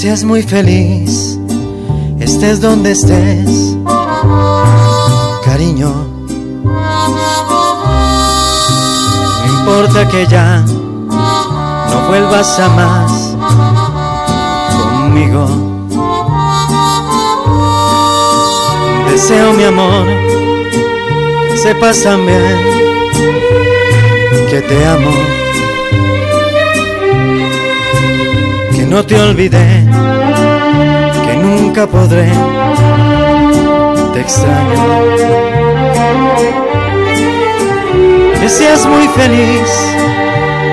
seas muy feliz, estés donde estés, cariño. No importa que ya no vuelvas a más conmigo. Deseo mi amor, que sepas también que te amo. No te olvidé, que nunca podré, te extraño. Que seas muy feliz,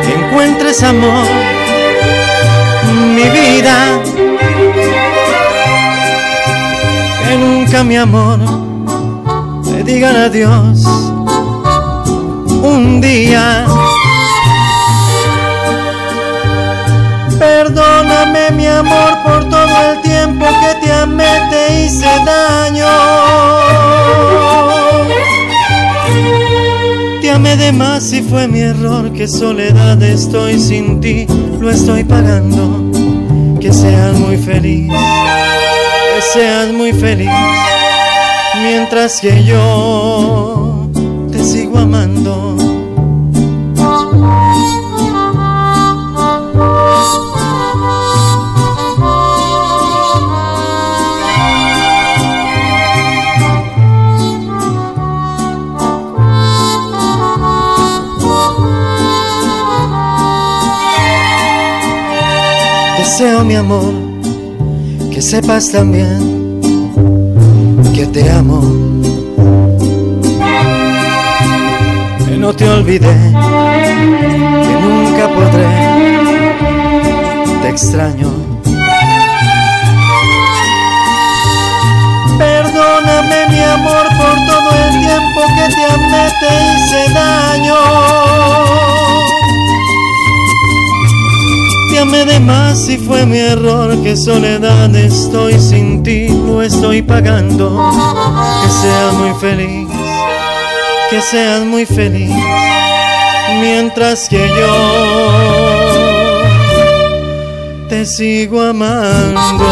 que encuentres amor, mi vida. Que nunca mi amor te digan adiós un día. Por todo el tiempo que te amé, te hice daño. Te amé de más y fue mi error, que soledad estoy sin ti, lo estoy pagando. Que seas muy feliz, que seas muy feliz, mientras que yo te sigo amando. Deseo mi amor que sepas también que te amo. Que no te olvidé, que nunca podré, te extraño. Perdóname mi amor por todo el tiempo que te amé, te hice daño. Te amé de más y fue mi error, que soledad estoy sin ti, lo estoy pagando. Que seas muy feliz, que seas muy feliz, mientras que yo te sigo amando.